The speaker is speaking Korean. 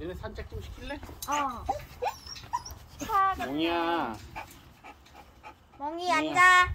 얘네 산책 좀 시킬래? 어. 멍이야. 멍이 앉아.